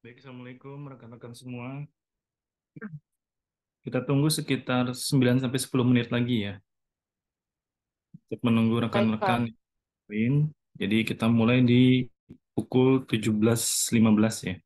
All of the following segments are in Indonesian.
Baik, Assalamualaikum rekan-rekan semua. Kita tunggu sekitar 9 sampai 10 menit lagi ya. Untuk menunggu rekan-rekan lain. Jadi kita mulai di pukul 17.15 ya.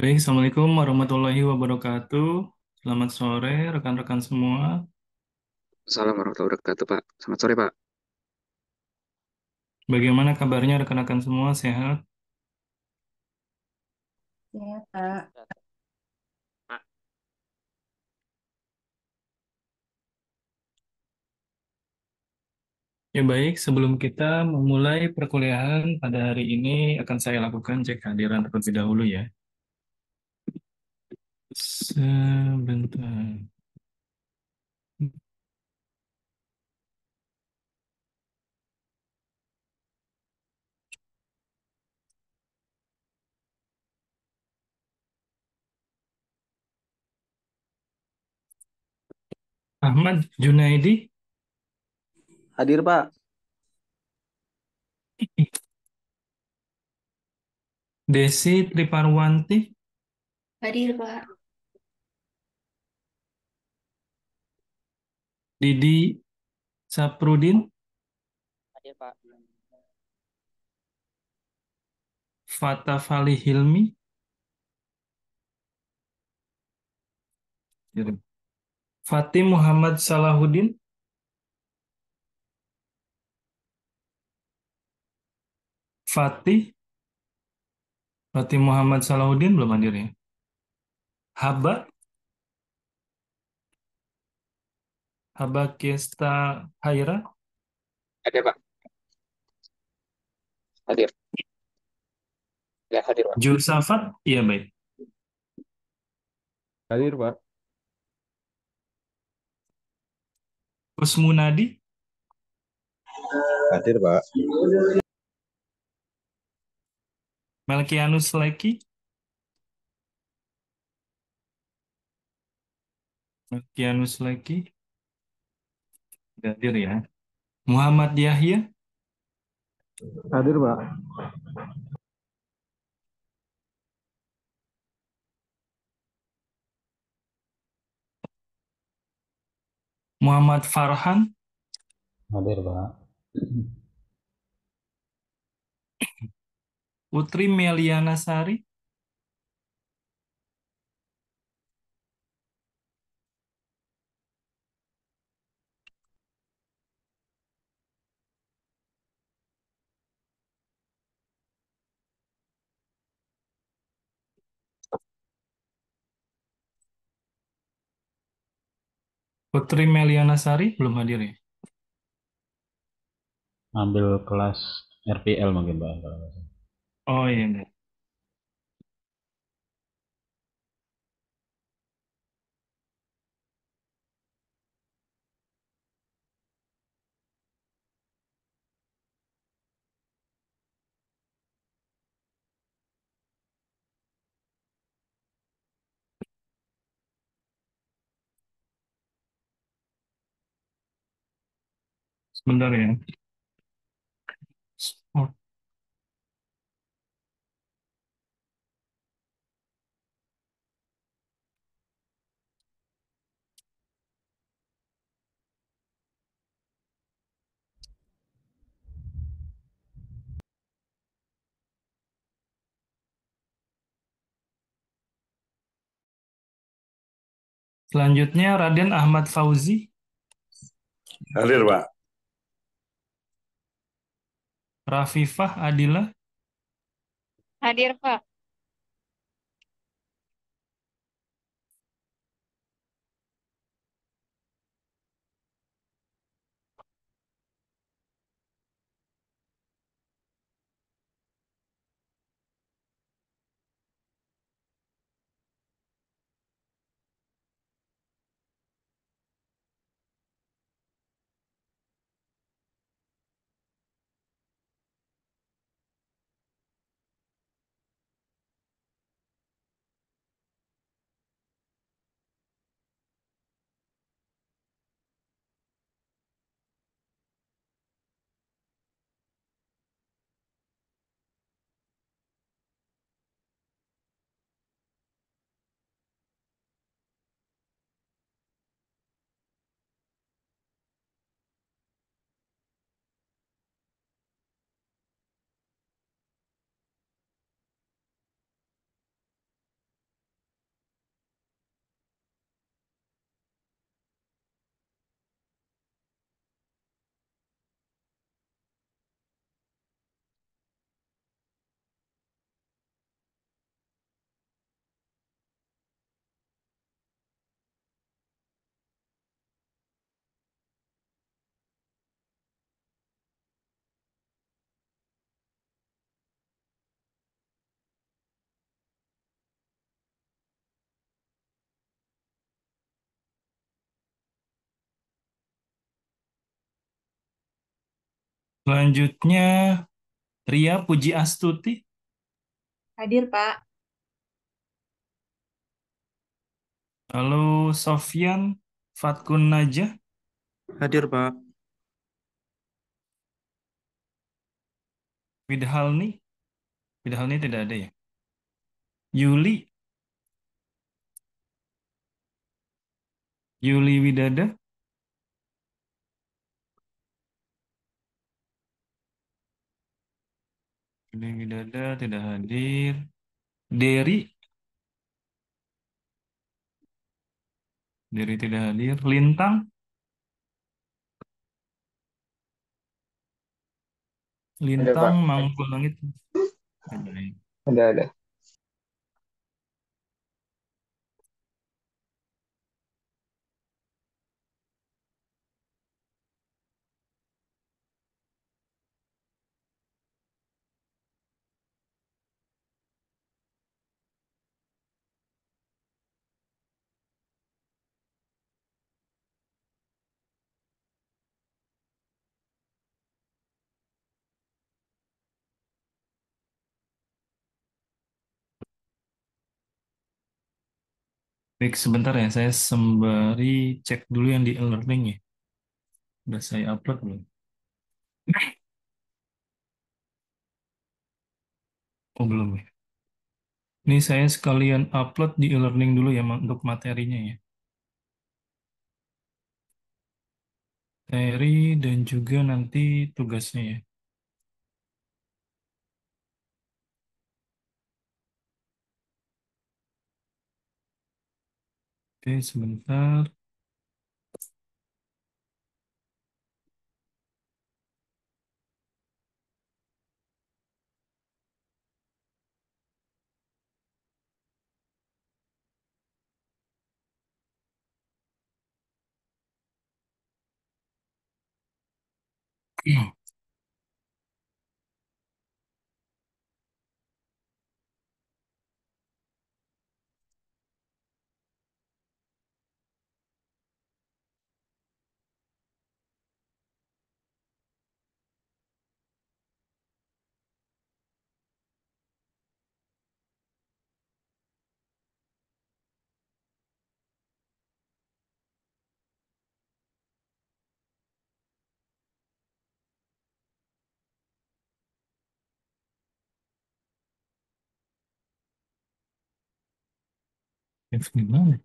Baik, Assalamualaikum warahmatullahi wabarakatuh. Selamat sore, rekan-rekan semua. Assalamualaikum warahmatullahi wabarakatuh, Pak. Selamat sore, Pak. Bagaimana kabarnya rekan-rekan semua? Sehat? Ya. Pak, Ya baik, sebelum kita memulai perkuliahan pada hari ini, akan saya lakukan cek kehadiran terlebih dahulu ya. Sebentar. Ahmad Junaidi, Hadir Pak, Desi Triparwanti, Hadir, Pak. Didi Saprudin, hadir, Pak. Fata Fali Hilmi, Fatim Muhammad Salahuddin, Fatih, Fatih Muhammad Salahuddin belum hadir ya. Haba, Haba Kesta Haira, Hadir, Pak. Hadir. Ya, hadir, Pak. Julsafat, iya baik. hadir Pak, Kusmunadi, Hadir, Pak. Melkianus Leki, Melkianus Leki, hadir ya. Muhammad Yahya, hadir Pak, Muhammad Farhan, Hadir, Pak. Putri Meliana Sari, Putri Meliana Sari belum hadir ya. Ambil kelas RPL mungkin, salah. Oh iya, Sebentar ya. Oh, Selanjutnya Raden Ahmad Fauzi, Hadir, Pak. Rafifah Adila, Hadir, Pak. Selanjutnya Ria Puji Astuti. Hadir, Pak. Lalu Sofyan Fatkun Najah. Hadir, Pak. Widhalni. Widhalni tidak ada ya. Yuli. Yuli Widada. Yuli Widada tidak hadir. Derry. Derry tidak hadir. Lintang. Lintang Mangku Langit. Ada. Ada, Baik, sebentar ya. Saya sembari cek dulu yang di e-learning ya. Udah saya upload belum? Oh, belum ya. Ini saya sekalian upload di e-learning dulu ya untuk materinya ya. Materi dan juga nanti tugasnya ya. Oke, sebentar. Jetzt, ne?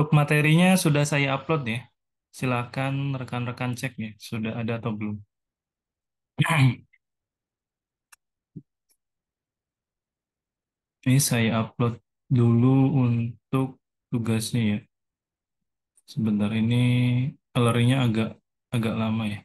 Untuk materinya sudah saya upload ya. Silakan rekan-rekan cek ya, sudah ada atau belum. Ini saya upload dulu untuk tugasnya ya. Sebentar ini alerinya agak agak lama ya.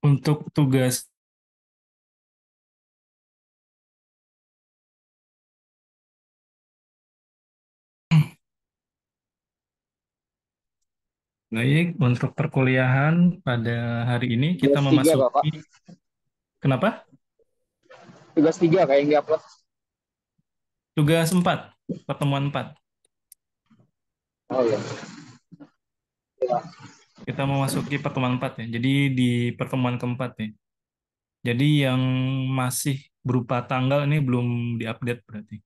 Untuk tugas Baik, untuk perkuliahan pada hari ini kita Tugas tiga, Bapak. memasuki Kenapa? Tugas tiga kayak yang diupload. Tugas 4, pertemuan 4. Oh iya. Kita memasuki pertemuan 4 ya. Jadi di pertemuan keempat ya. Jadi yang masih berupa tanggal ini belum diupdate berarti.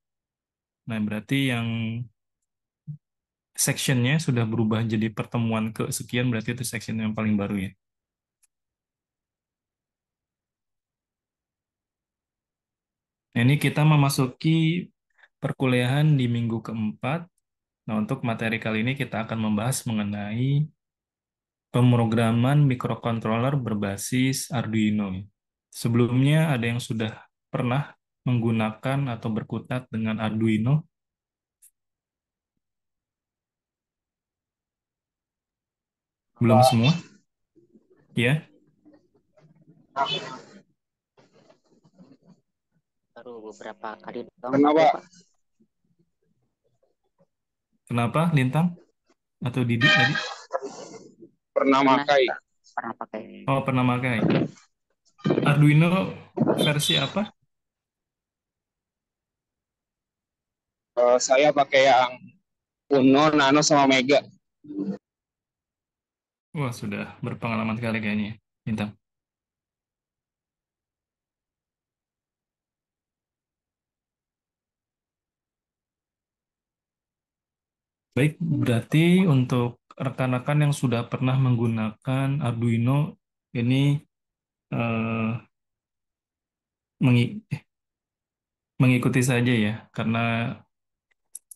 Nah, berarti yang sectionnya sudah berubah jadi pertemuan kesekian berarti itu section yang paling baru ya. Nah, ini kita memasuki perkuliahan di minggu keempat. Nah, untuk materi kali ini kita akan membahas mengenai pemrograman mikrokontroler berbasis Arduino. Sebelumnya ada yang sudah pernah menggunakan atau berkutat dengan Arduino? Belum semua? Ya? baru beberapa kali doang. Kenapa? Pak. Kenapa, Lintang? Atau Didi tadi? Pernah Pernah makai. pernah pakai Oh, pernah pakai. Arduino versi apa? Eh, saya pakai yang Uno, Nano, sama Mega. Wah, sudah berpengalaman sekali kayaknya, Lintang. Baik, berarti untuk rekan-rekan yang sudah pernah menggunakan Arduino ini eh, mengi- mengikuti saja ya, karena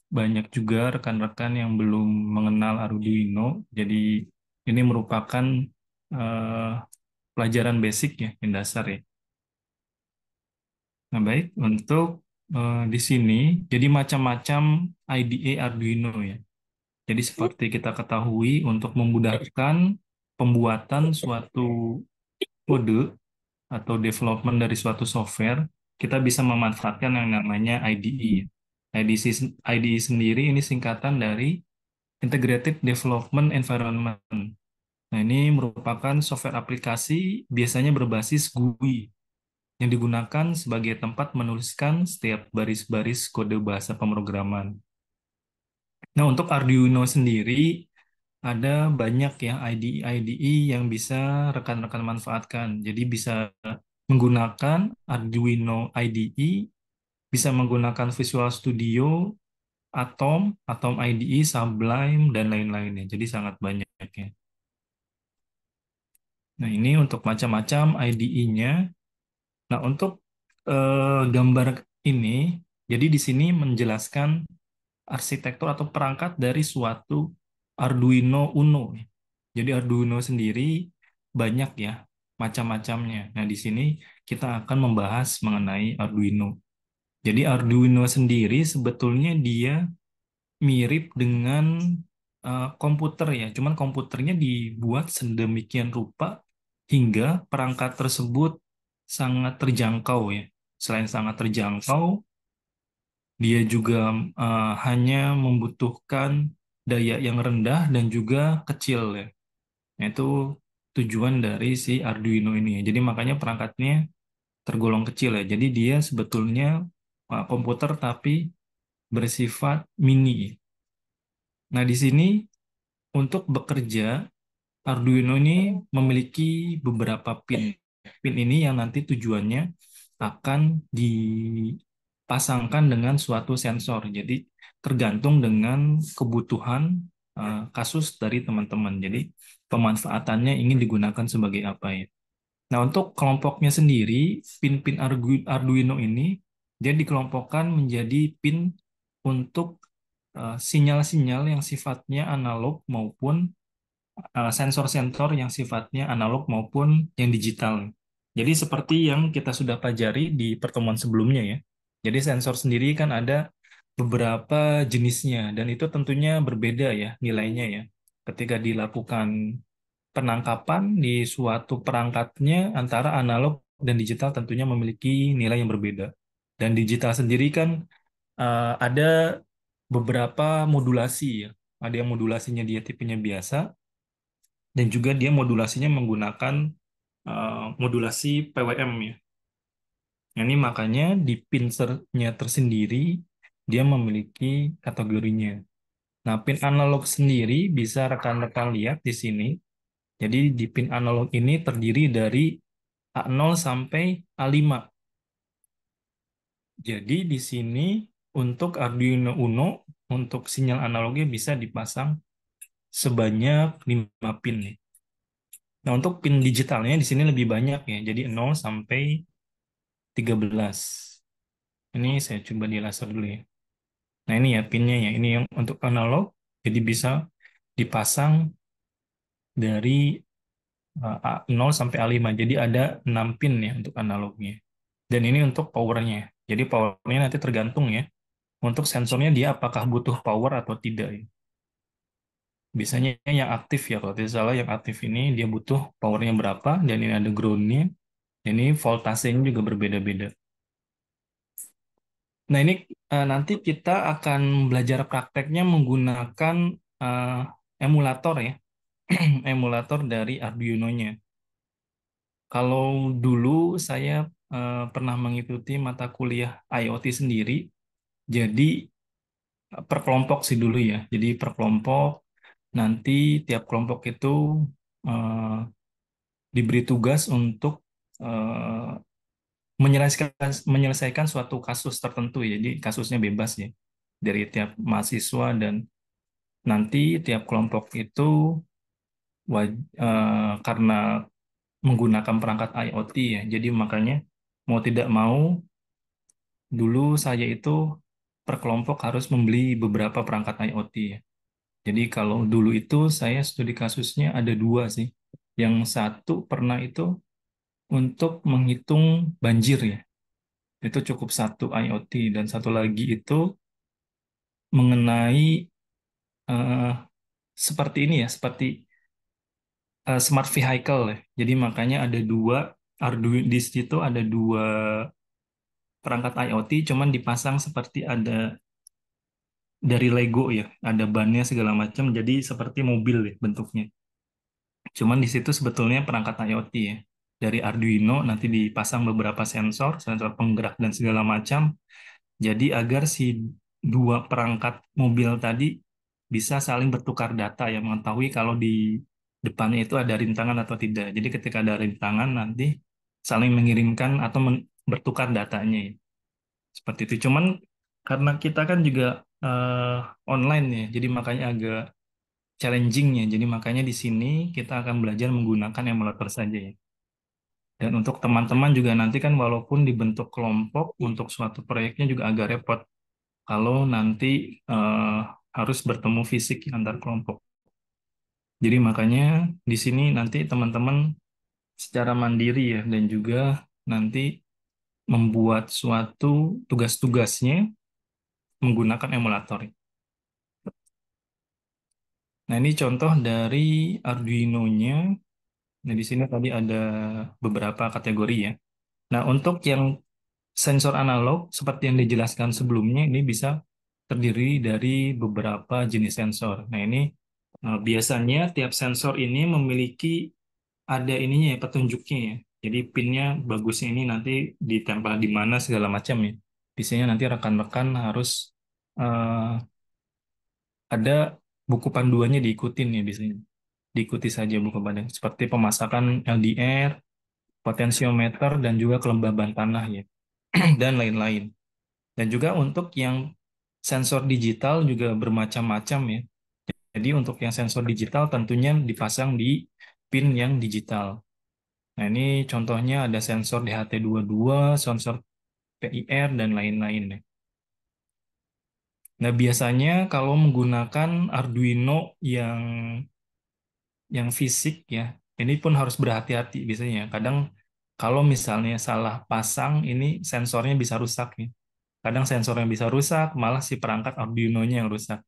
banyak juga rekan-rekan yang belum mengenal Arduino, jadi ini merupakan eh, pelajaran basic ya, yang dasar ya. Nah, baik, untuk eh, di sini, jadi macam-macam IDE Arduino ya. Jadi seperti kita ketahui, untuk memudahkan pembuatan suatu kode atau development dari suatu software, kita bisa memanfaatkan yang namanya IDE. IDE, IDE sendiri ini singkatan dari Integrated Development Environment. Nah, ini merupakan software aplikasi biasanya berbasis GUI yang digunakan sebagai tempat menuliskan setiap baris-baris kode bahasa pemrograman. Nah, untuk Arduino sendiri ada banyak ya IDE-IDE yang bisa rekan-rekan manfaatkan. Jadi bisa menggunakan Arduino IDE, bisa menggunakan Visual Studio, Atom, Atom IDE, Sublime, dan lain-lainnya. Jadi sangat banyak ya. Nah, ini untuk macam-macam IDE-nya. Nah, untuk eh, gambar ini, jadi di sini menjelaskan arsitektur atau perangkat dari suatu Arduino Uno. Jadi Arduino sendiri banyak ya macam-macamnya. Nah, di sini kita akan membahas mengenai Arduino. Jadi Arduino sendiri sebetulnya dia mirip dengan uh, komputer ya, cuman komputernya dibuat sedemikian rupa hingga perangkat tersebut sangat terjangkau ya. Selain sangat terjangkau, dia juga uh, hanya membutuhkan daya yang rendah dan juga kecil ya. Nah, itu tujuan dari si Arduino ini ya. Jadi makanya perangkatnya tergolong kecil ya. Jadi dia sebetulnya uh, komputer tapi bersifat mini. Nah, di sini untuk bekerja Arduino ini memiliki beberapa pin. Pin ini yang nanti tujuannya akan dipasangkan dengan suatu sensor. Jadi tergantung dengan kebutuhan uh, kasus dari teman-teman. Jadi pemanfaatannya ingin digunakan sebagai apa ya. Nah, untuk kelompoknya sendiri, pin-pin Arduino ini dia dikelompokkan menjadi pin untuk sinyal-sinyal yang sifatnya analog maupun sensor-sensor yang sifatnya analog maupun yang digital. Jadi seperti yang kita sudah pelajari di pertemuan sebelumnya ya. Jadi sensor sendiri kan ada beberapa jenisnya dan itu tentunya berbeda ya nilainya ya. Ketika dilakukan penangkapan di suatu perangkatnya antara analog dan digital tentunya memiliki nilai yang berbeda. Dan digital sendiri kan eh, ada beberapa modulasi ya. Ada yang modulasinya dia tipenya biasa, dan juga dia modulasinya menggunakan eh, modulasi PWM ya. Nah, ini makanya di pinsernya tersendiri dia memiliki kategorinya. Nah, pin analog sendiri bisa rekan-rekan lihat di sini. Jadi di pin analog ini terdiri dari A0 sampai A5. Jadi di sini untuk Arduino Uno untuk sinyal analognya bisa dipasang sebanyak 5 pin nih. Nah, untuk pin digitalnya di sini lebih banyak ya. Jadi 0 sampai 13. Ini saya coba di laser dulu ya. Nah, ini ya pinnya ya. Ini yang untuk analog. Jadi bisa dipasang dari uh, A0 sampai A5. Jadi ada 6 pin ya untuk analognya. Dan ini untuk powernya. Jadi powernya nanti tergantung ya. Untuk sensornya dia apakah butuh power atau tidak ya. Biasanya yang aktif ya, kalau tidak salah yang aktif ini dia butuh powernya berapa, dan ini ada groundnya, ini voltasenya juga berbeda-beda. Nah ini uh, nanti kita akan belajar prakteknya menggunakan uh, emulator ya, emulator dari Arduino-nya. Kalau dulu saya uh, pernah mengikuti mata kuliah IoT sendiri, jadi per kelompok sih dulu ya. Jadi per kelompok nanti tiap kelompok itu uh, diberi tugas untuk uh, menyelesaikan menyelesaikan suatu kasus tertentu ya. Jadi kasusnya bebas ya dari tiap mahasiswa dan nanti tiap kelompok itu uh, karena menggunakan perangkat IoT ya. Jadi makanya mau tidak mau dulu saya itu per kelompok harus membeli beberapa perangkat IoT ya. Jadi kalau dulu itu saya studi kasusnya ada dua sih. Yang satu pernah itu untuk menghitung banjir ya. Itu cukup satu IoT dan satu lagi itu mengenai uh, seperti ini ya, seperti uh, smart vehicle ya. Jadi makanya ada dua Arduino di situ ada dua perangkat IoT, cuman dipasang seperti ada dari Lego ya, ada bannya segala macam, jadi seperti mobil ya bentuknya. Cuman di situ sebetulnya perangkat IoT ya. Dari Arduino nanti dipasang beberapa sensor, sensor penggerak dan segala macam. Jadi agar si dua perangkat mobil tadi bisa saling bertukar data yang mengetahui kalau di depannya itu ada rintangan atau tidak. Jadi ketika ada rintangan nanti saling mengirimkan atau bertukar datanya. Ya. Seperti itu. Cuman karena kita kan juga uh, online ya, jadi makanya agak challenging ya. Jadi makanya di sini kita akan belajar menggunakan emulator saja ya. Dan untuk teman-teman juga nanti kan walaupun dibentuk kelompok untuk suatu proyeknya juga agak repot kalau nanti uh, harus bertemu fisik antar kelompok. Jadi makanya di sini nanti teman-teman secara mandiri ya dan juga nanti membuat suatu tugas-tugasnya menggunakan emulator. Nah, ini contoh dari Arduino-nya. Nah, di sini tadi ada beberapa kategori ya. Nah, untuk yang sensor analog, seperti yang dijelaskan sebelumnya, ini bisa terdiri dari beberapa jenis sensor. Nah, ini eh, biasanya tiap sensor ini memiliki ada ininya ya, petunjuknya ya. Jadi pinnya bagusnya ini nanti ditempel di mana segala macam ya biasanya nanti rekan-rekan harus uh, ada buku panduannya diikutin ya biasanya. Diikuti saja buku panduan seperti pemasakan LDR, potensiometer dan juga kelembaban tanah ya dan lain-lain. Dan juga untuk yang sensor digital juga bermacam-macam ya. Jadi untuk yang sensor digital tentunya dipasang di pin yang digital. Nah, ini contohnya ada sensor DHT22, sensor PIR, dan lain-lain. Ya. Nah, biasanya kalau menggunakan Arduino yang yang fisik ya, ini pun harus berhati-hati biasanya. Kadang kalau misalnya salah pasang, ini sensornya bisa rusak nih. Kadang sensornya bisa rusak, malah si perangkat Arduino-nya yang rusak.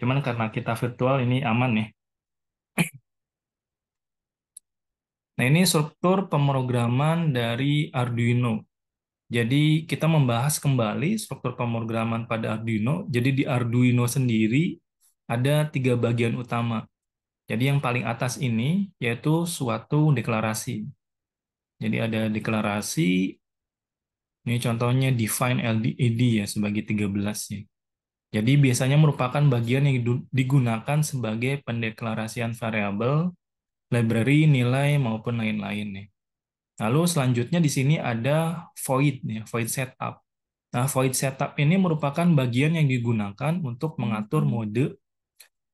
Cuman karena kita virtual ini aman ya. Nah, ini struktur pemrograman dari Arduino. Jadi kita membahas kembali struktur pemrograman pada Arduino. Jadi di Arduino sendiri ada tiga bagian utama. Jadi yang paling atas ini yaitu suatu deklarasi. Jadi ada deklarasi, ini contohnya define LED ya sebagai 13 ya. Jadi biasanya merupakan bagian yang digunakan sebagai pendeklarasian variabel, library, nilai, maupun lain-lain nih. Lalu selanjutnya di sini ada void nih, void setup. Nah, void setup ini merupakan bagian yang digunakan untuk mengatur mode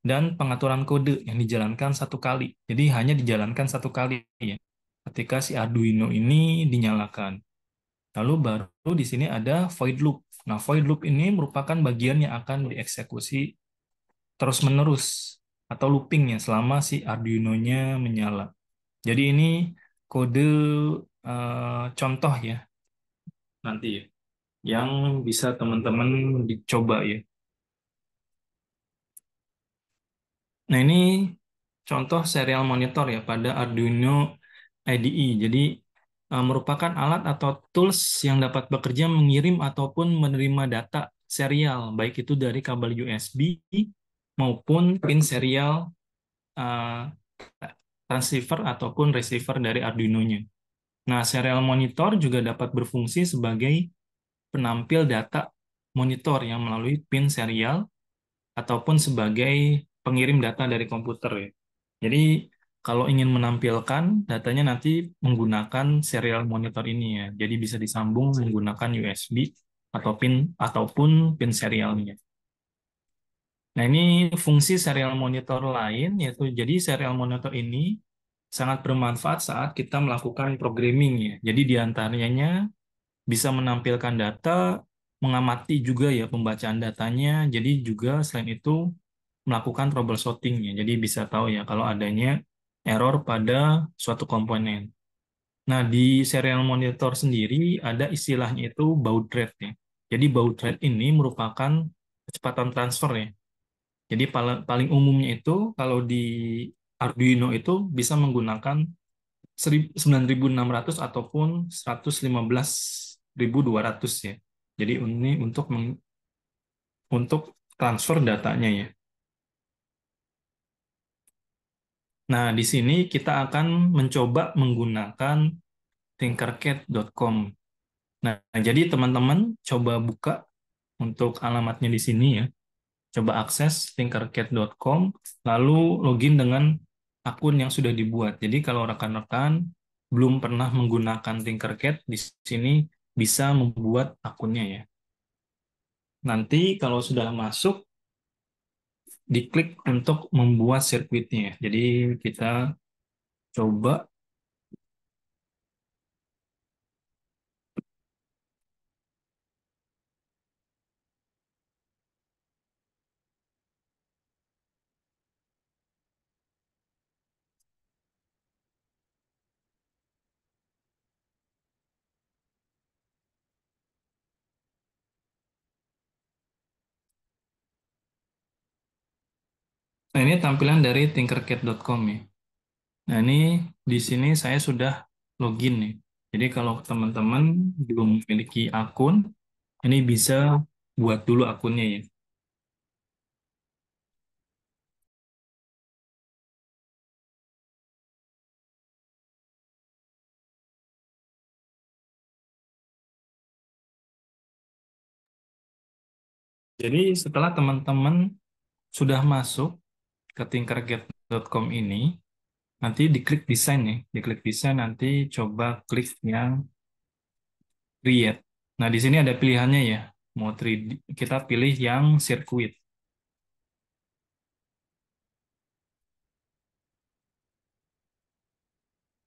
dan pengaturan kode yang dijalankan satu kali. Jadi hanya dijalankan satu kali ya. Ketika si Arduino ini dinyalakan. Lalu baru di sini ada void loop. Nah, void loop ini merupakan bagian yang akan dieksekusi terus-menerus atau loopingnya selama si Arduino-nya menyala. Jadi ini kode uh, contoh ya nanti ya yang bisa teman-teman dicoba ya. Nah ini contoh serial monitor ya pada Arduino IDE. Jadi uh, merupakan alat atau tools yang dapat bekerja mengirim ataupun menerima data serial baik itu dari kabel USB maupun pin serial uh, transceiver ataupun receiver dari Arduino-nya. Nah, serial monitor juga dapat berfungsi sebagai penampil data monitor yang melalui pin serial ataupun sebagai pengirim data dari komputer ya. Jadi kalau ingin menampilkan datanya nanti menggunakan serial monitor ini ya. Jadi bisa disambung menggunakan USB atau pin ataupun pin serialnya. Nah, ini fungsi serial monitor lain, yaitu jadi serial monitor ini sangat bermanfaat saat kita melakukan programming ya. Jadi di antaranya bisa menampilkan data, mengamati juga ya pembacaan datanya, jadi juga selain itu melakukan troubleshooting ya. Jadi bisa tahu ya kalau adanya error pada suatu komponen. Nah, di serial monitor sendiri ada istilahnya itu baud rate ya. Jadi baud rate ini merupakan kecepatan transfer ya. Jadi paling umumnya itu kalau di Arduino itu bisa menggunakan 9600 ataupun 115200 ya. Jadi ini untuk untuk transfer datanya ya. Nah, di sini kita akan mencoba menggunakan tinkercad.com. Nah, jadi teman-teman coba buka untuk alamatnya di sini ya coba akses tinkercad.com, lalu login dengan akun yang sudah dibuat. Jadi kalau rekan-rekan belum pernah menggunakan Tinkercad, di sini bisa membuat akunnya ya. Nanti kalau sudah masuk, diklik untuk membuat sirkuitnya. Jadi kita coba Nah, ini tampilan dari tinkercad.com ya. Nah, ini di sini saya sudah login nih. Jadi kalau teman-teman belum memiliki akun, ini bisa buat dulu akunnya ya. Jadi setelah teman-teman sudah masuk ke tinkercad.com ini, nanti diklik desain nih, diklik desain nanti coba klik yang create. Nah, di sini ada pilihannya ya. Mau 3D, kita pilih yang circuit.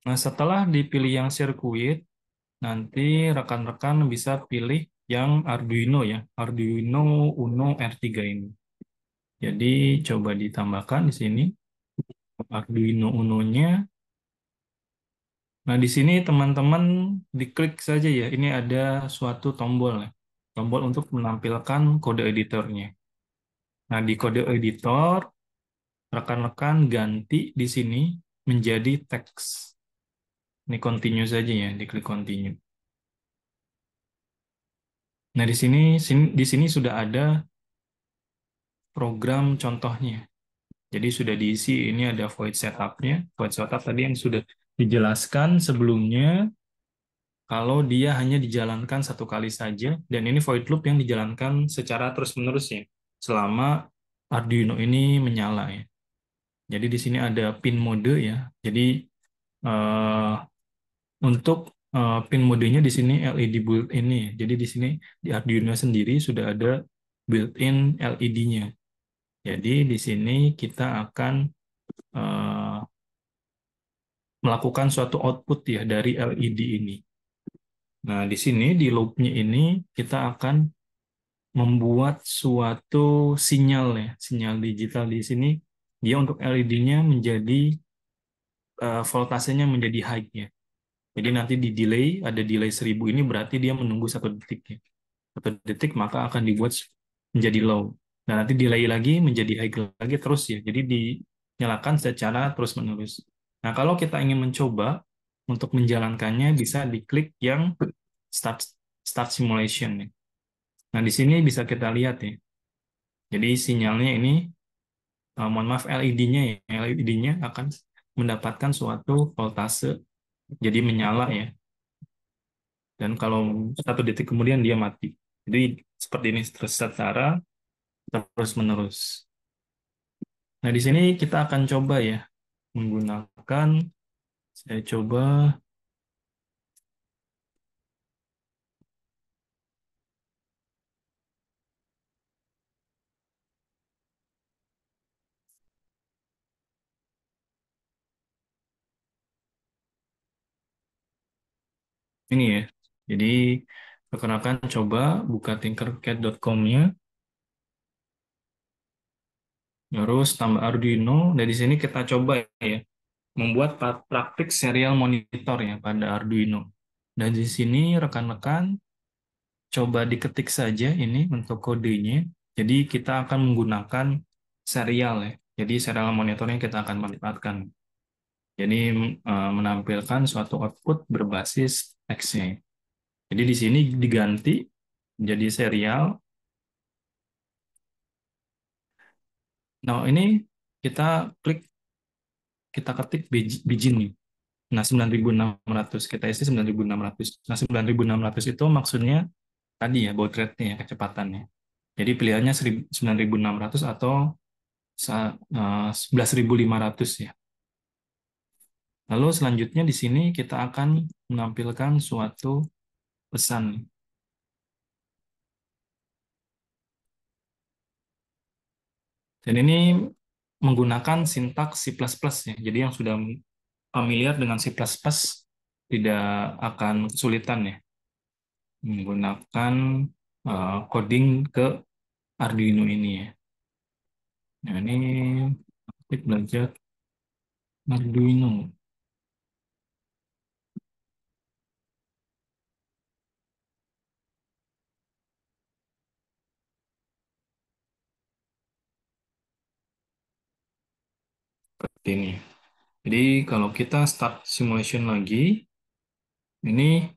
Nah, setelah dipilih yang sirkuit, nanti rekan-rekan bisa pilih yang Arduino ya, Arduino Uno R3 ini. Jadi coba ditambahkan di sini Arduino Uno-nya. Nah, di sini teman-teman diklik saja ya. Ini ada suatu tombol ya. Tombol untuk menampilkan kode editornya. Nah, di kode editor rekan-rekan ganti di sini menjadi teks. Ini continue saja ya, diklik continue. Nah, di sini, sini di sini sudah ada program contohnya. Jadi sudah diisi, ini ada void setup-nya. Void setup tadi yang sudah dijelaskan sebelumnya, kalau dia hanya dijalankan satu kali saja, dan ini void loop yang dijalankan secara terus-menerus ya, selama Arduino ini menyala ya. Jadi di sini ada pin mode ya. Jadi eh, untuk eh, pin modenya di sini LED built ini. Jadi di sini di Arduino sendiri sudah ada built-in LED-nya. Jadi di sini kita akan uh, melakukan suatu output ya dari LED ini. Nah, di sini di loop-nya ini kita akan membuat suatu sinyal ya, sinyal digital di sini dia untuk LED-nya menjadi uh, voltasenya menjadi high ya. Jadi nanti di delay ada delay 1000 ini berarti dia menunggu satu detik ya. Satu detik maka akan dibuat menjadi low. Nah, nanti delay lagi menjadi high lagi terus ya. Jadi dinyalakan secara terus-menerus. Nah, kalau kita ingin mencoba untuk menjalankannya bisa diklik yang start start simulation ya. Nah, di sini bisa kita lihat ya. Jadi sinyalnya ini uh, mohon maaf LED-nya ya. LED-nya akan mendapatkan suatu voltase jadi menyala ya. Dan kalau satu detik kemudian dia mati. Jadi seperti ini secara terus-menerus. Nah, di sini kita akan coba ya, menggunakan, saya coba, ini ya, jadi perkenalkan coba buka tinkercad.com-nya, Terus tambah Arduino. Dan di sini kita coba ya membuat praktik serial monitor ya pada Arduino. Dan di sini rekan-rekan coba diketik saja ini untuk kodenya. Jadi kita akan menggunakan serial ya. Jadi serial monitornya kita akan manfaatkan. Jadi eh, menampilkan suatu output berbasis X-nya. Jadi di sini diganti menjadi serial Nah, ini kita klik, kita ketik bijin nih. Nah, 9600 kita isi 9600. Nah, 9600 itu maksudnya tadi ya baud rate-nya ya, kecepatannya. Jadi pilihannya 9600 atau 11500 eh, ya. Lalu selanjutnya di sini kita akan menampilkan suatu pesan. Dan ini menggunakan sintaks C++ ya. Jadi yang sudah familiar dengan C++ tidak akan kesulitan ya menggunakan uh, coding ke Arduino ini ya. Nah, ini belajar Arduino. Ini. Jadi kalau kita start simulation lagi, ini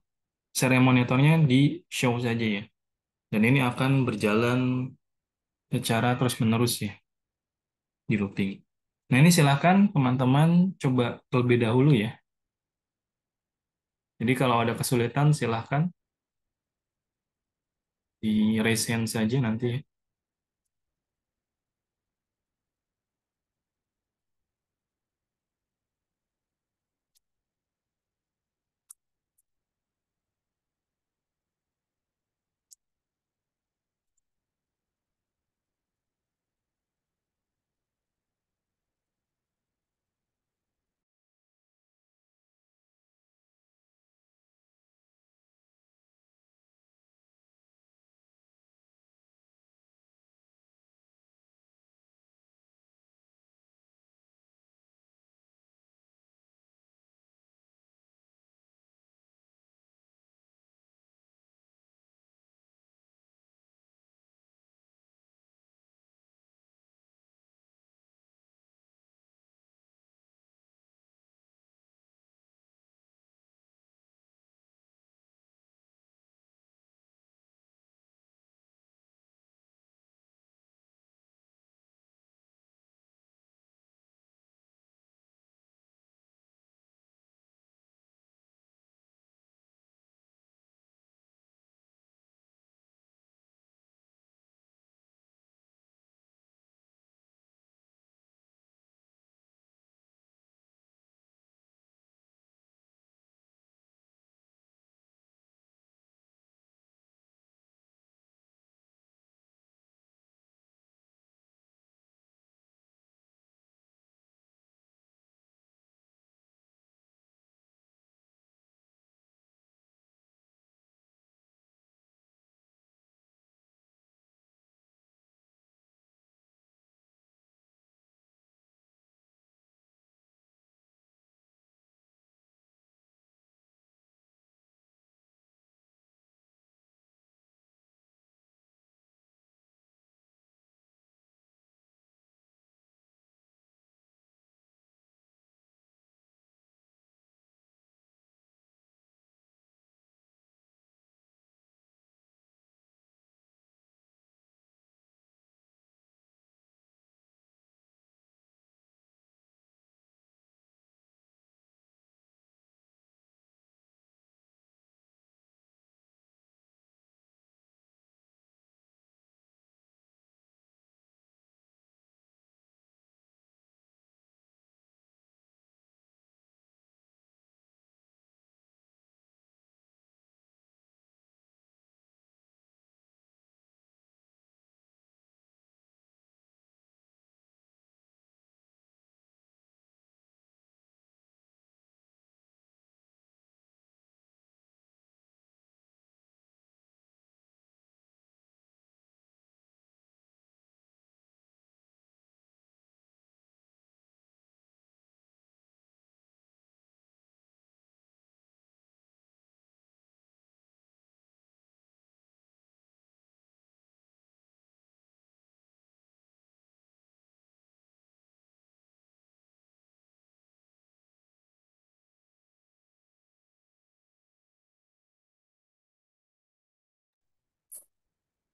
serial monitornya di show saja ya. Dan ini akan berjalan secara terus-menerus ya, di looping. Nah ini silakan teman-teman coba terlebih dahulu ya. Jadi kalau ada kesulitan silahkan di raise hand saja nanti ya.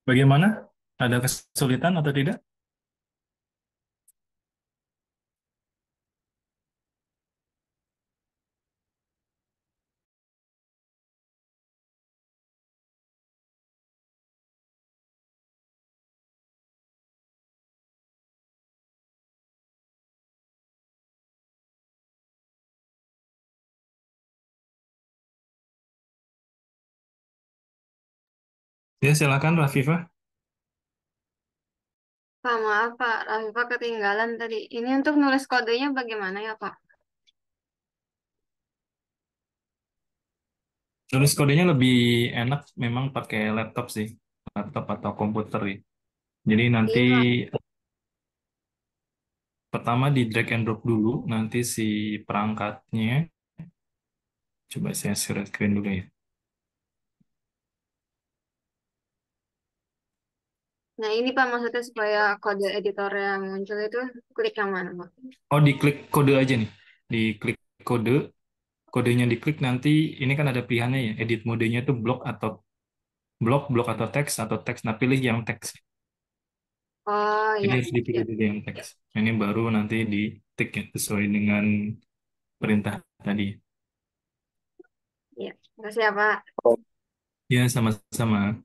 Bagaimana? Ada kesulitan atau tidak? Ya, silakan Rafifah. Pak, maaf Pak, Rafifa ketinggalan tadi. Ini untuk nulis kodenya bagaimana ya Pak? Tulis kodenya lebih enak memang pakai laptop sih, laptop atau komputer ya. Jadi nanti Iya, pertama di drag and drop dulu, nanti si perangkatnya. Coba saya share screen dulu ya. Nah ini Pak maksudnya supaya kode editor yang muncul itu klik yang mana Pak? Oh, diklik kode aja nih. Diklik kode, kodenya diklik nanti ini kan ada pilihannya ya, edit modenya itu blok atau blok, blok atau teks atau teks. Nah, pilih yang teks. Oh Ini iya, harus dipilih iya, dulu yang teks. Ini baru nanti di tick ya, sesuai dengan perintah tadi. iya. Makasih ya Pak. Ya, sama-sama.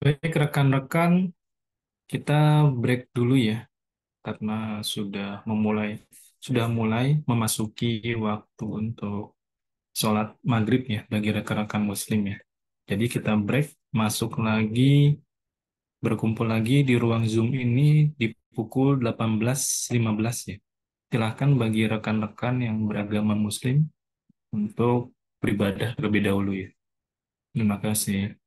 Baik, rekan-rekan, kita break dulu ya, karena sudah memulai sudah mulai memasuki waktu untuk sholat maghrib ya bagi rekan-rekan muslim ya. Jadi kita break, masuk lagi, berkumpul lagi di ruang Zoom ini di pukul 18.15 ya. Silahkan bagi rekan-rekan yang beragama muslim untuk beribadah terlebih dahulu ya. Terima kasih.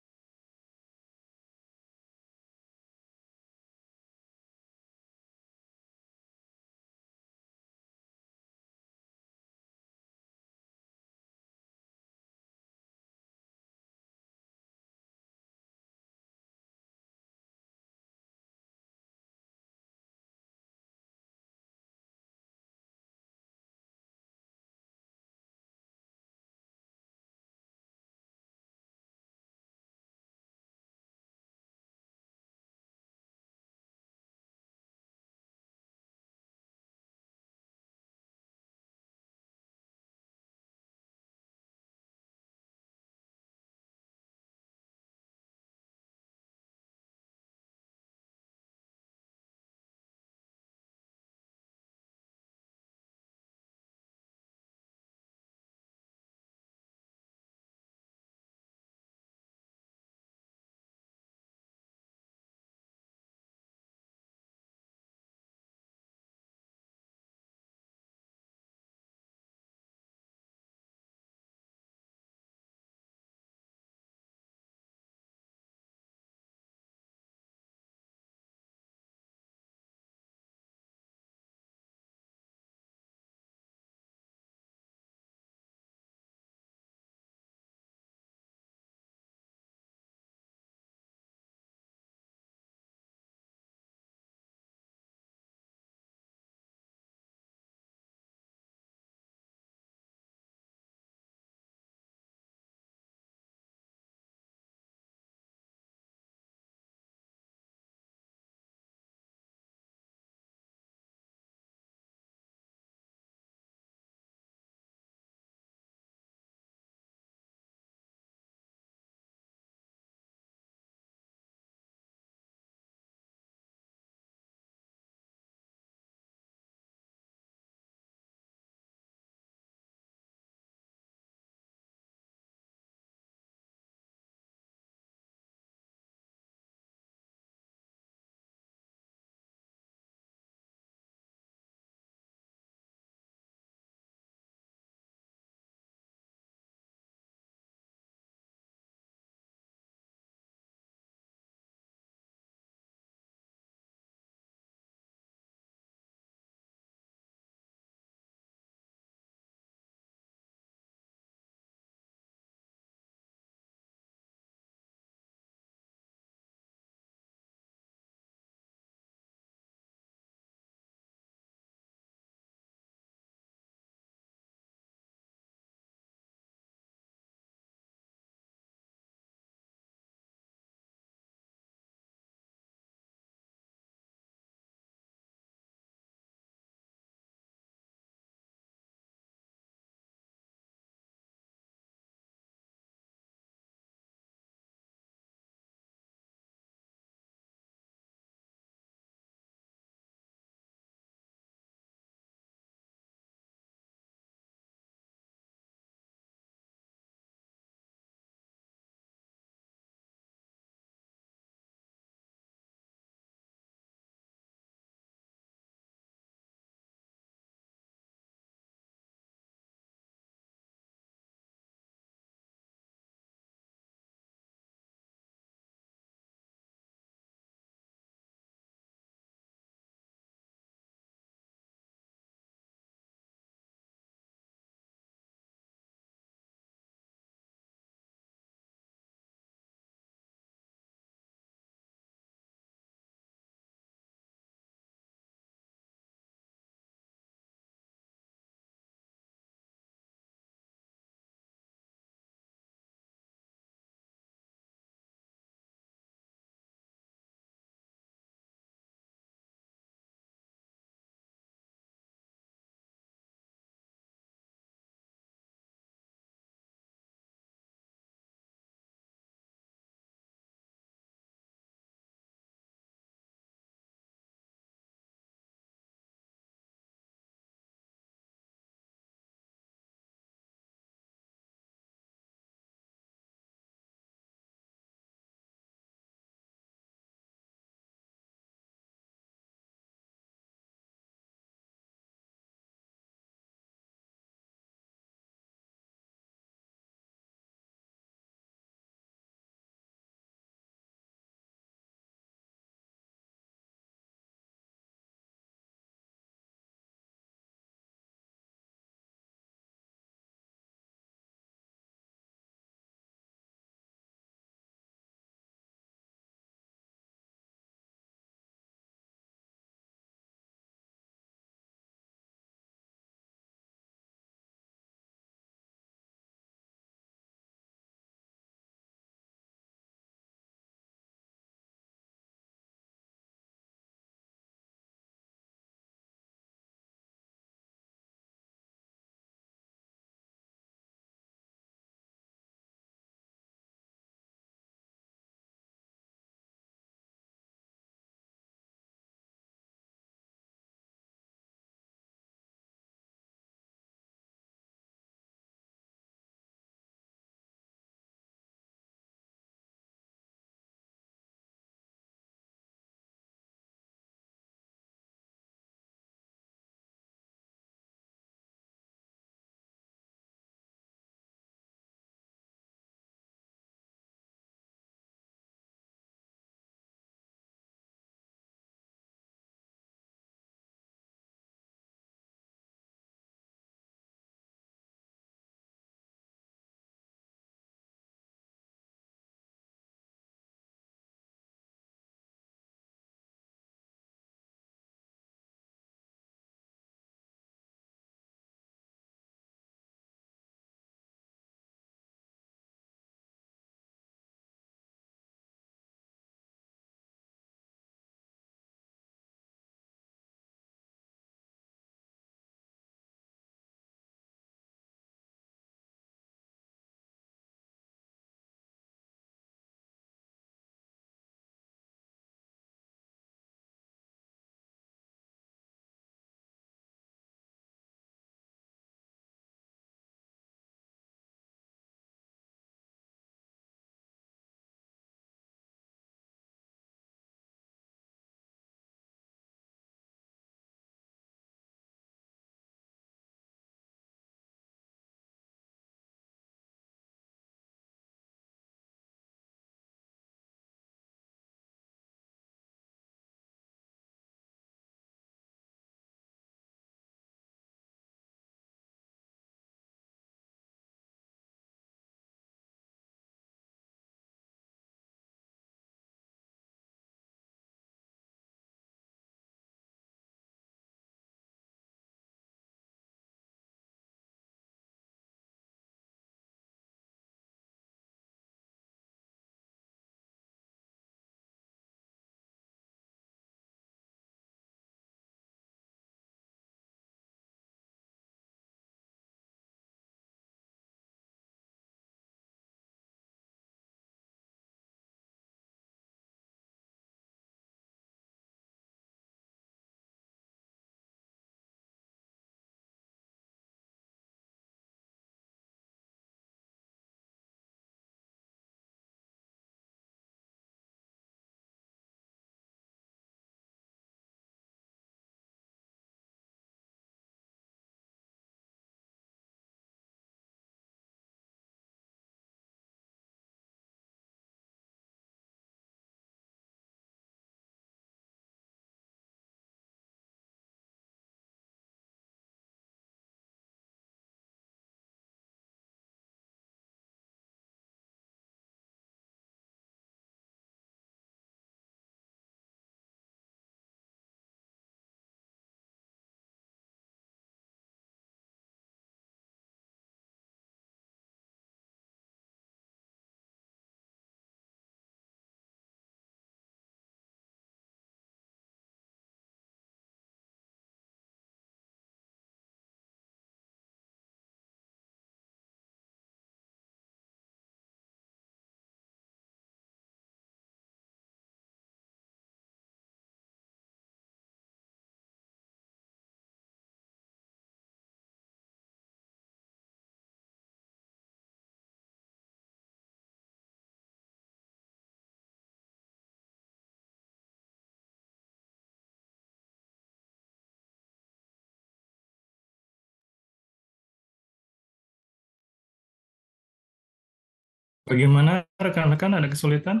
Bagaimana rekan-rekan ada kesulitan?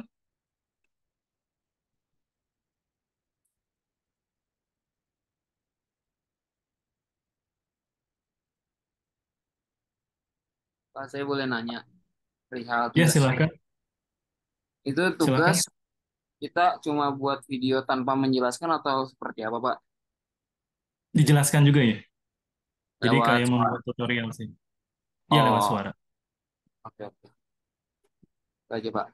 Pak, saya boleh nanya perihal Ya, silakan. Itu Silakan. tugas kita cuma buat video tanpa menjelaskan atau seperti apa, Pak? Dijelaskan juga ya? Jadi Lewat kayak suara. membuat tutorial sih. Iya, lewat Oh, suara. oke oke. Itu aja, Pak.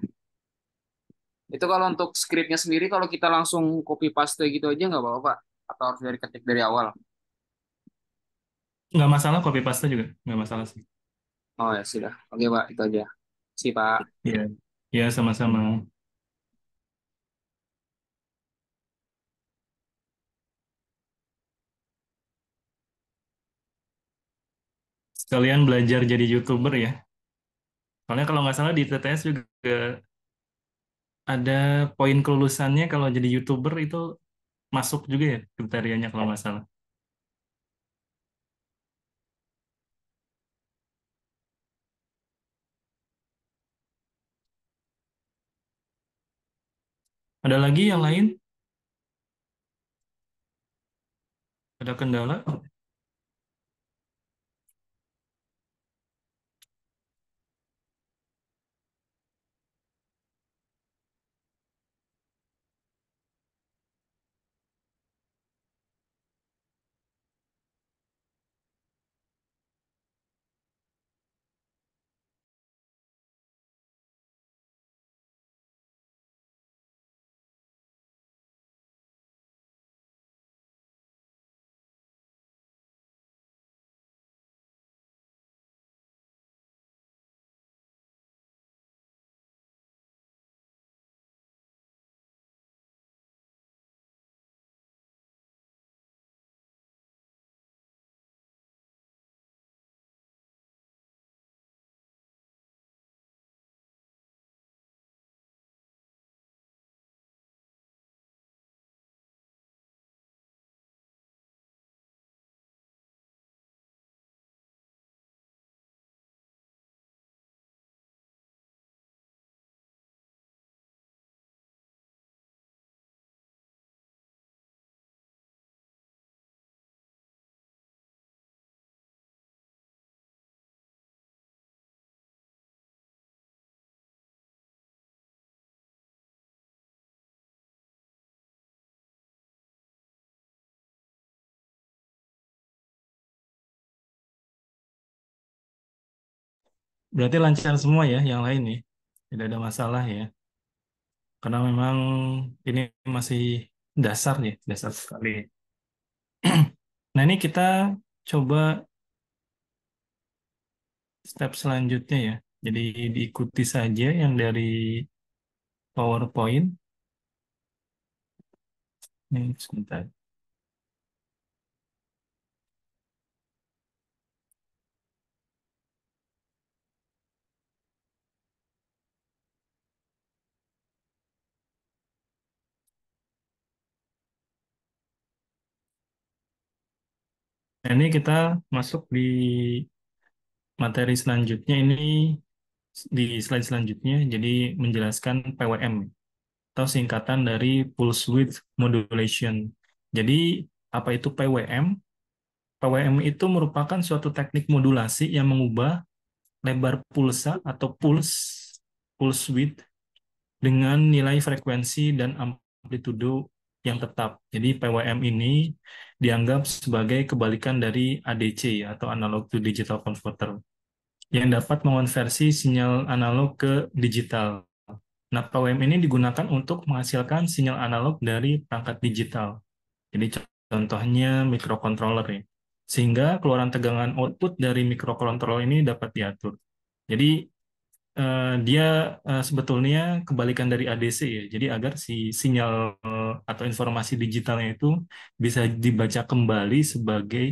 Itu kalau untuk skripnya sendiri kalau kita langsung copy paste gitu aja nggak apa-apa, Pak? Atau harus dari ketik dari awal? Nggak masalah copy paste juga, nggak masalah sih. Oh ya sudah. Oke, Pak, itu aja. Si Pak. Iya, iya sama-sama. Sekalian belajar jadi YouTuber ya. Soalnya kalau nggak salah di TTS juga ada poin kelulusannya kalau jadi YouTuber itu masuk juga ya kriterianya kalau nggak salah. Ada lagi yang lain? Ada kendala? Berarti lancar semua ya yang lain nih. Tidak ada masalah ya. Karena memang ini masih dasar ya, dasar sekali. Nah, ini kita coba step selanjutnya ya. Jadi diikuti saja yang dari PowerPoint. Ini sebentar. Nah, ini kita masuk di materi selanjutnya ini di slide selanjutnya jadi menjelaskan PWM atau singkatan dari pulse width modulation. Jadi apa itu PWM? PWM itu merupakan suatu teknik modulasi yang mengubah lebar pulsa atau pulse pulse width dengan nilai frekuensi dan amplitudo yang tetap. Jadi PWM ini dianggap sebagai kebalikan dari ADC atau analog to digital converter yang dapat mengonversi sinyal analog ke digital. Nah, PWM ini digunakan untuk menghasilkan sinyal analog dari perangkat digital. Jadi contohnya microcontroller ya. Sehingga keluaran tegangan output dari microcontroller ini dapat diatur. Jadi eh, dia eh, sebetulnya kebalikan dari ADC ya. Jadi agar si sinyal eh, atau informasi digitalnya itu bisa dibaca kembali sebagai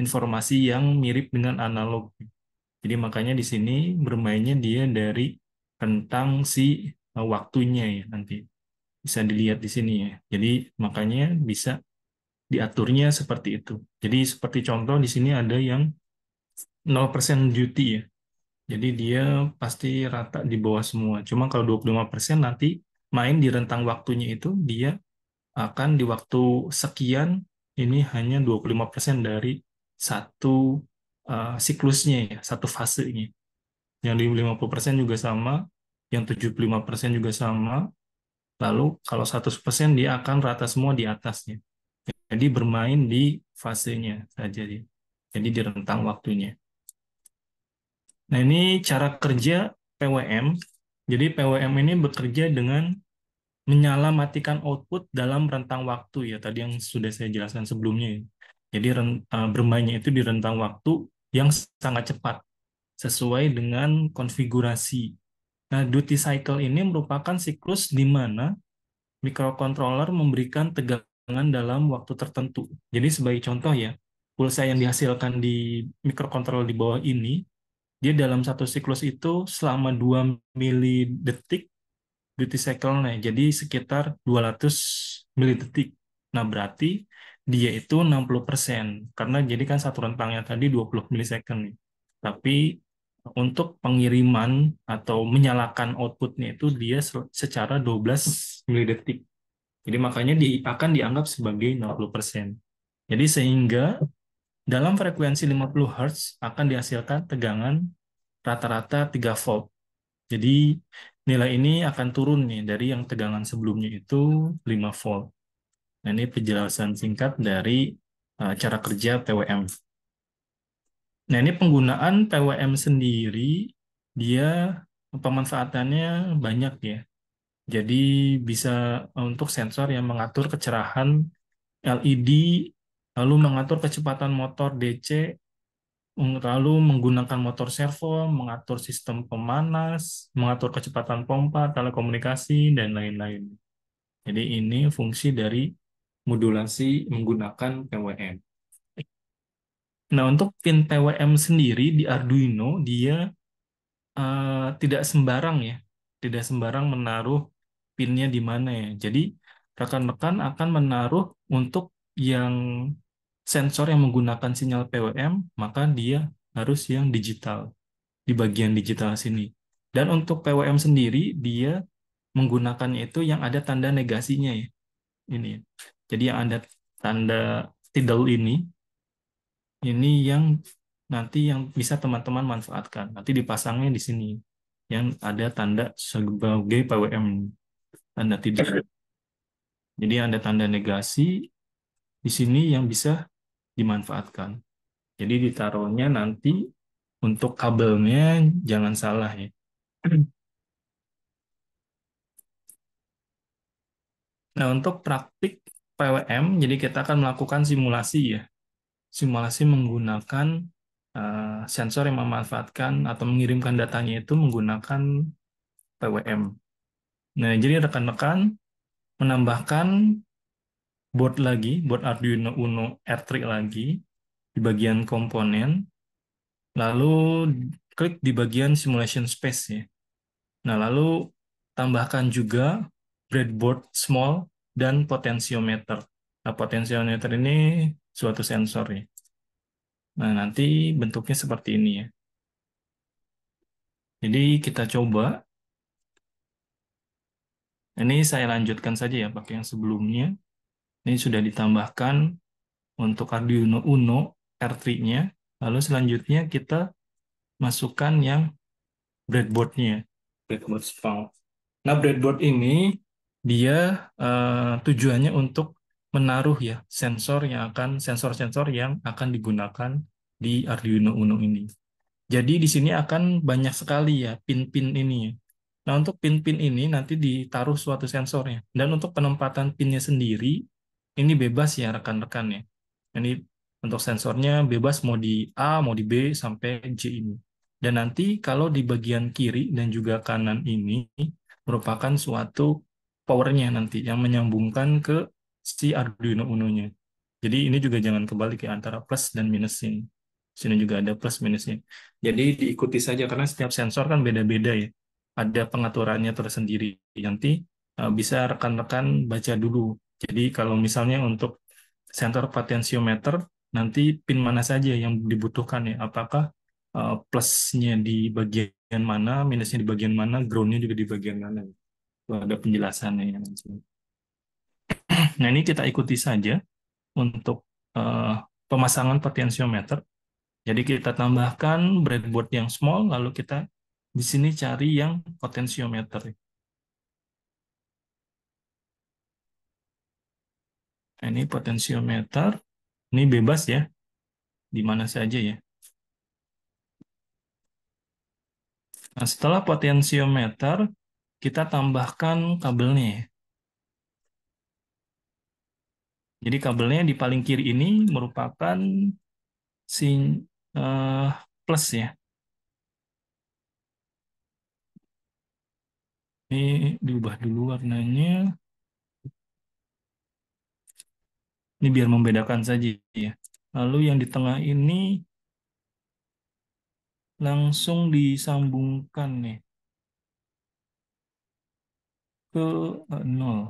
informasi yang mirip dengan analog. Jadi makanya di sini bermainnya dia dari rentang si waktunya ya nanti. Bisa dilihat di sini ya. Jadi makanya bisa diaturnya seperti itu. Jadi seperti contoh di sini ada yang 0% duty ya. Jadi dia pasti rata di bawah semua. Cuma kalau 25% nanti main di rentang waktunya itu dia akan di waktu sekian ini hanya 25% dari satu uh, siklusnya ya, satu fasenya. Yang di 50% juga sama, yang 75% juga sama. Lalu kalau 100% dia akan rata semua di atasnya. Jadi bermain di fasenya saja dia. Jadi di rentang waktunya. Nah, ini cara kerja PWM. Jadi PWM ini bekerja dengan menyala matikan output dalam rentang waktu ya, tadi yang sudah saya jelaskan sebelumnya. Jadi eh, bermainnya itu di rentang waktu yang sangat cepat sesuai dengan konfigurasi. Nah, duty cycle ini merupakan siklus di mana microcontroller memberikan tegangan dalam waktu tertentu. Jadi sebagai contoh ya, pulsa yang dihasilkan di microcontroller di bawah ini dia dalam satu siklus itu selama 2 milidetik duty cycle-nya. Jadi sekitar 200 milidetik. Nah, berarti dia itu 60%. Karena jadi kan satu rentangnya tadi 20 milisecond. Nih. Tapi untuk pengiriman atau menyalakan outputnya itu dia secara 12 milidetik. Jadi makanya di, akan dianggap sebagai 60%. Jadi sehingga dalam frekuensi 50 Hz akan dihasilkan tegangan rata-rata 3 volt. Jadi nilai ini akan turun nih dari yang tegangan sebelumnya itu 5 volt. Nah, ini penjelasan singkat dari uh, cara kerja PWM. Nah, ini penggunaan PWM sendiri, dia pemanfaatannya banyak ya. Jadi bisa untuk sensor yang mengatur kecerahan LED lalu mengatur kecepatan motor DC, lalu menggunakan motor servo, mengatur sistem pemanas, mengatur kecepatan pompa, telekomunikasi, dan lain-lain. Jadi ini fungsi dari modulasi menggunakan PWM. Nah, untuk pin PWM sendiri di Arduino, dia uh, tidak sembarang ya, tidak sembarang menaruh pinnya di mana ya. Jadi, rekan-rekan akan menaruh untuk yang sensor yang menggunakan sinyal PWM, maka dia harus yang digital, di bagian digital sini. Dan untuk PWM sendiri, dia menggunakannya itu yang ada tanda negasinya ya. Ini. Jadi yang ada tanda tiddle ini, ini yang nanti yang bisa teman-teman manfaatkan. Nanti dipasangnya di sini, yang ada tanda sebagai PWM, tanda tiddle. Jadi ada tanda negasi, di sini yang bisa dimanfaatkan. Jadi ditaruhnya nanti untuk kabelnya jangan salah ya. Nah, untuk praktik PWM, jadi kita akan melakukan simulasi ya. Simulasi menggunakan uh, sensor yang memanfaatkan atau mengirimkan datanya itu menggunakan PWM. Nah, jadi rekan-rekan menambahkan board lagi, board Arduino Uno R3 lagi di bagian komponen, lalu klik di bagian simulation space ya. Nah, lalu tambahkan juga breadboard small dan potentiometer. Nah, potentiometer ini suatu sensor ya. Nah, nanti bentuknya seperti ini ya. Jadi kita coba. Ini saya lanjutkan saja ya pakai yang sebelumnya. Ini sudah ditambahkan untuk Arduino Uno R3-nya. Lalu selanjutnya kita masukkan yang breadboard-nya, breadboard SPAL. Nah, breadboard ini dia uh, tujuannya untuk menaruh ya sensor yang akan sensor-sensor yang akan digunakan di Arduino Uno ini. Jadi di sini akan banyak sekali ya pin-pin ini. Nah, untuk pin-pin ini nanti ditaruh suatu sensornya. Dan untuk penempatan pinnya sendiri, ini bebas ya rekan-rekan ya. Ini untuk sensornya bebas mau di A, mau di B, sampai J ini. Dan nanti kalau di bagian kiri dan juga kanan ini merupakan suatu powernya nanti yang menyambungkan ke si Arduino Uno-nya. Jadi ini juga jangan kebalik ya antara plus dan minus ini. Sini juga ada plus minusnya. Jadi diikuti saja karena setiap sensor kan beda-beda ya. Ada pengaturannya tersendiri. Nanti eh, bisa rekan-rekan baca dulu jadi kalau misalnya untuk sensor potensiometer, nanti pin mana saja yang dibutuhkan ya. Apakah eh, plusnya di bagian mana, minusnya di bagian mana, groundnya juga di bagian mana. Ada penjelasannya. ya. Nah ini kita ikuti saja untuk eh, pemasangan potensiometer. Jadi kita tambahkan breadboard yang small, lalu kita di sini cari yang potensiometer. Ini potensiometer, ini bebas ya, di mana saja ya. Nah, setelah potensiometer, kita tambahkan kabelnya. ya. Jadi kabelnya di paling kiri ini merupakan sin eh, plus ya. Ini diubah dulu warnanya. Ini biar membedakan saja ya. Lalu yang di tengah ini langsung disambungkan nih ke eh, nol.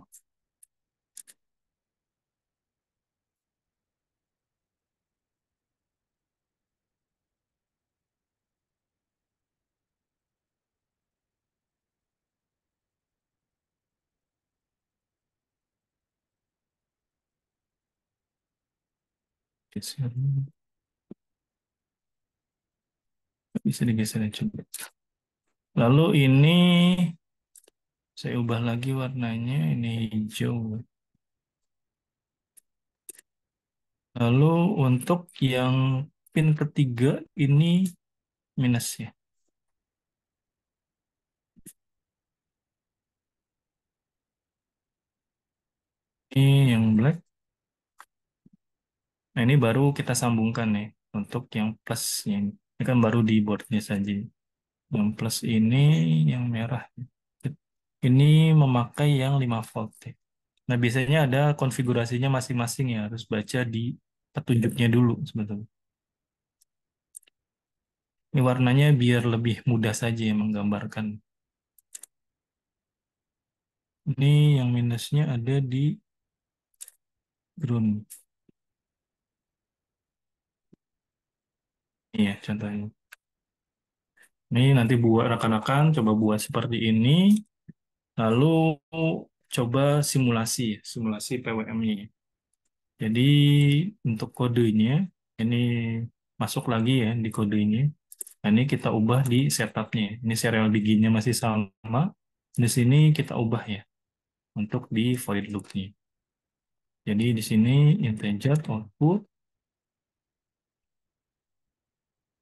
Geser. Bisa digeser ya, coba. Lalu ini saya ubah lagi warnanya, ini hijau. Lalu untuk yang pin ketiga ini minus ya. Ini yang black. Nah ini baru kita sambungkan nih untuk yang plusnya ini. Ini kan baru di boardnya saja. Yang plus ini yang merah. Ini memakai yang 5 volt ya. Nah biasanya ada konfigurasinya masing-masing ya. Harus baca di petunjuknya dulu sebetulnya. Ini warnanya biar lebih mudah saja ya menggambarkan. Ini yang minusnya ada di ground. Iya, contohnya. Ini nanti buat rekan-rekan, coba buat seperti ini. Lalu coba simulasi, simulasi PWM-nya. Jadi untuk kodenya, ini masuk lagi ya di kodenya. Nah, ini kita ubah di setupnya. Ini serial begin-nya masih sama. Di sini kita ubah ya untuk di void loop-nya. Jadi di sini integer output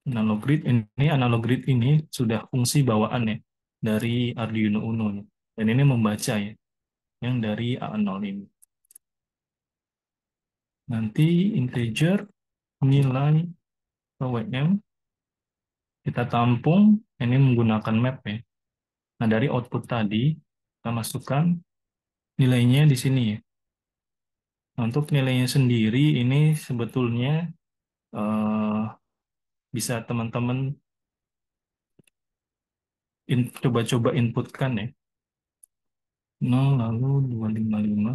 analog grid ini analog grid ini sudah fungsi bawaan ya dari Arduino Uno ya. dan ini membaca ya yang dari A0 ini. Nanti integer nilai PWM kita tampung ini menggunakan map ya. Nah dari output tadi kita masukkan nilainya di sini ya. Nah, untuk nilainya sendiri ini sebetulnya eh, bisa teman-teman in- coba-coba inputkan ya. 0 lalu 255.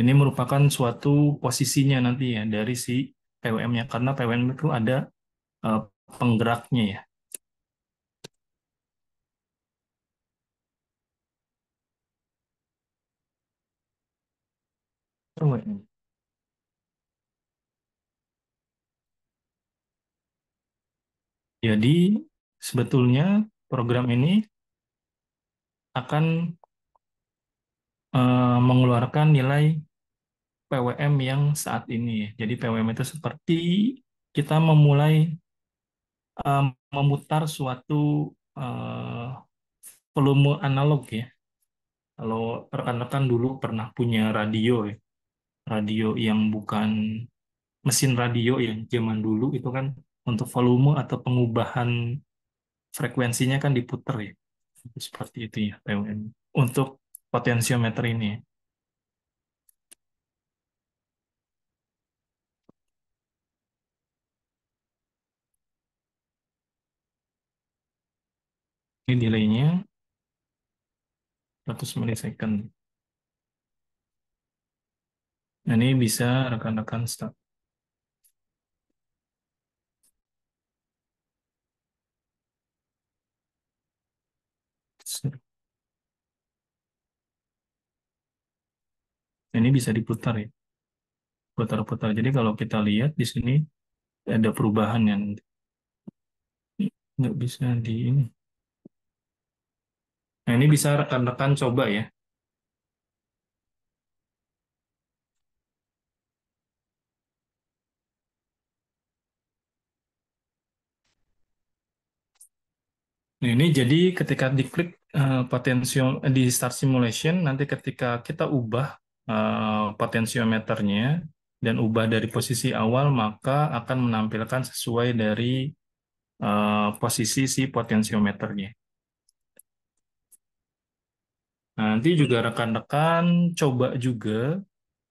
Ini merupakan suatu posisinya nanti ya dari si PWM-nya karena PWM itu ada eh, penggeraknya ya. PWM. Jadi sebetulnya program ini akan eh, mengeluarkan nilai PWM yang saat ini. Jadi PWM itu seperti kita memulai eh, memutar suatu eh, volume analog ya. Kalau rekan-rekan dulu pernah punya radio ya, radio yang bukan mesin radio yang zaman dulu itu kan untuk volume atau pengubahan frekuensinya kan diputer ya. Seperti itu ya PWM. Untuk potensiometer ini. Ini delaynya 100 milisecond. Nah, ini bisa rekan-rekan start. Nah, ini bisa diputar ya. Putar-putar. Jadi kalau kita lihat di sini ada perubahan yang nggak bisa di ini. Nah, ini bisa rekan-rekan coba ya. Nah, ini jadi ketika diklik uh, potensial di start simulation, nanti ketika kita ubah uh, potensiometernya dan ubah dari posisi awal, maka akan menampilkan sesuai dari uh, posisi si potensiometernya. Nanti juga rekan-rekan coba juga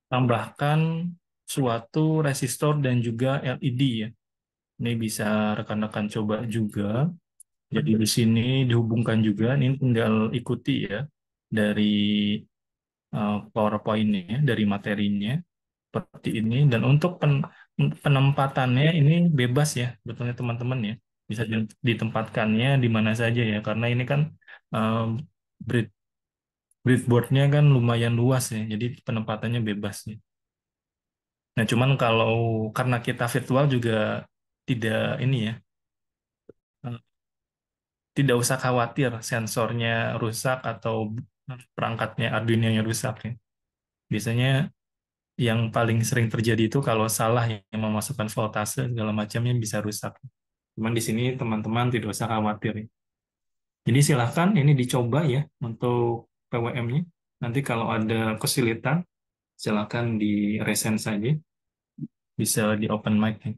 tambahkan suatu resistor dan juga LED ya. Ini bisa rekan-rekan coba juga. Jadi di sini dihubungkan juga, ini tinggal ikuti ya dari uh, PowerPoint-nya, dari materinya seperti ini. Dan untuk pen, penempatannya ini bebas ya, betulnya teman-teman ya. Bisa ditempatkannya di mana saja ya, karena ini kan uh, breadboard-nya kan lumayan luas ya, jadi penempatannya bebas ya. Nah, cuman kalau karena kita virtual juga tidak ini ya, tidak usah khawatir sensornya rusak atau perangkatnya Arduino yang rusak ya. Biasanya yang paling sering terjadi itu kalau salah yang memasukkan voltase segala macamnya bisa rusak. Cuman di sini teman-teman tidak usah khawatir. Ya. Jadi silahkan ini dicoba ya untuk PWM-nya. Nanti kalau ada kesulitan, silahkan di resend saja. Bisa di open mic. Ya.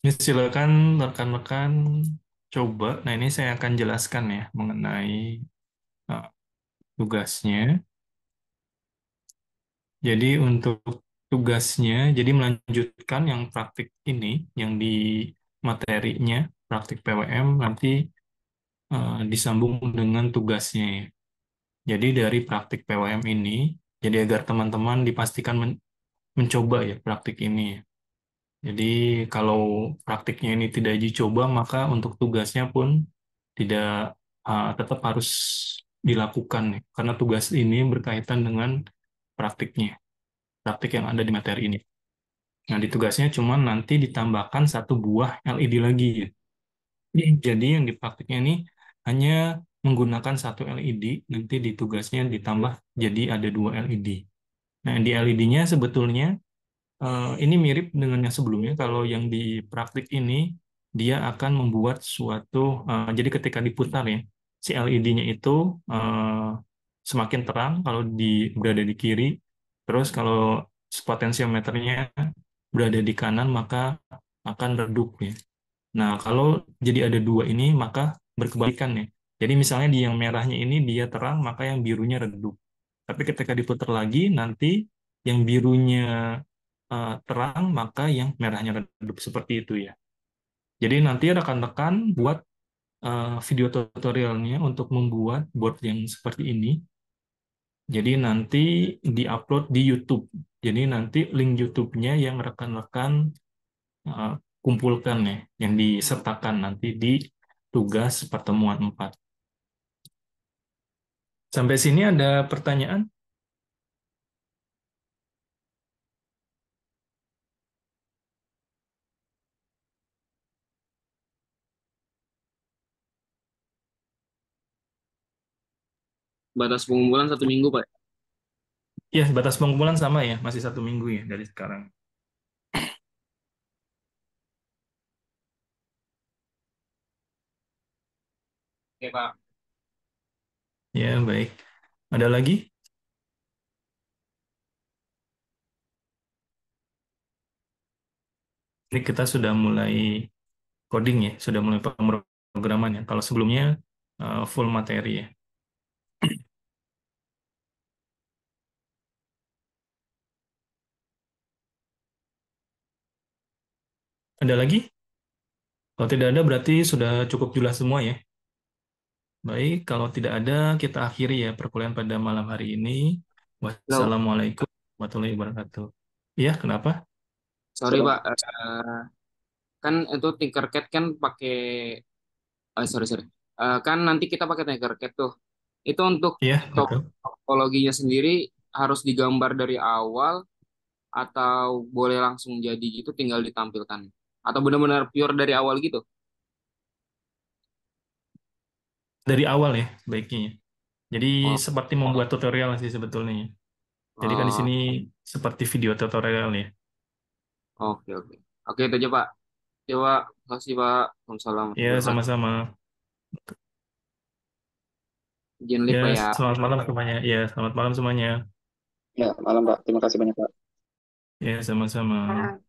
Ya, silakan rekan-rekan coba. Nah, ini saya akan jelaskan ya mengenai uh, tugasnya. Jadi untuk tugasnya, jadi melanjutkan yang praktik ini, yang di materinya, praktik PWM, nanti uh, disambung dengan tugasnya. Jadi dari praktik PWM ini, jadi agar teman-teman dipastikan men mencoba ya praktik ini. Jadi kalau praktiknya ini tidak uji coba, maka untuk tugasnya pun tidak uh, tetap harus dilakukan nih, karena tugas ini berkaitan dengan praktiknya, praktik yang ada di materi ini. Nah, di tugasnya cuma nanti ditambahkan satu buah LED lagi. ya. Jadi yang di praktiknya ini hanya menggunakan satu LED, nanti di tugasnya ditambah jadi ada dua LED. Nah, di LED-nya sebetulnya eh, ini mirip dengan yang sebelumnya. Kalau yang di praktik ini, dia akan membuat suatu, eh, jadi ketika diputar ya, si LED-nya itu eh, semakin terang kalau di berada di kiri, terus kalau potensiometernya berada di kanan, maka akan redup ya. Nah, kalau jadi ada dua ini, maka berkebalikan ya. Jadi misalnya di yang merahnya ini dia terang, maka yang birunya redup. Tapi ketika diputar lagi, nanti yang birunya uh, terang, maka yang merahnya redup. Seperti itu ya. Jadi nanti rekan-rekan buat uh, video tutorialnya untuk membuat board yang seperti ini. Jadi nanti diupload di YouTube. Jadi nanti link YouTube-nya yang rekan-rekan uh, kumpulkan ya, yang disertakan nanti di tugas pertemuan 4. Sampai sini ada pertanyaan? Batas pengumpulan satu minggu, Pak. Ya, batas pengumpulan sama ya, masih satu minggu ya dari sekarang. Oke, Pak. Ya, baik. Ada lagi? Ini kita sudah mulai coding ya, sudah mulai pemrograman ya. Kalau sebelumnya uh, full materi ya. Ada lagi? Kalau tidak ada berarti sudah cukup jelas semua ya. Baik, kalau tidak ada kita akhiri ya perkuliahan pada malam hari ini. Wassalamualaikum warahmatullahi wabarakatuh. Iya, kenapa? Sorry, Pak. Uh, kan itu Tinkercad kan pakai uh, sorry sorry. Uh, kan nanti kita pakai Tinkercad tuh. Itu untuk Iya, top- topologinya sendiri harus digambar dari awal atau boleh langsung jadi gitu tinggal ditampilkan. Atau benar-benar pure dari awal gitu? Dari awal ya, baiknya. ya. Jadi Oh. seperti membuat tutorial sih sebetulnya. ya. Jadi kan di Oh, sini seperti video tutorial ya. Oke, oke. Oke, itu aja, Pak. Coba, kasih, Pak. Waalaikumsalam. Ya, sama-sama. Izin live, Ya, Pak, ya. selamat malam semuanya. Ya, selamat malam semuanya. Ya, malam Pak. Terima kasih banyak Pak. Ya, sama-sama. Nah,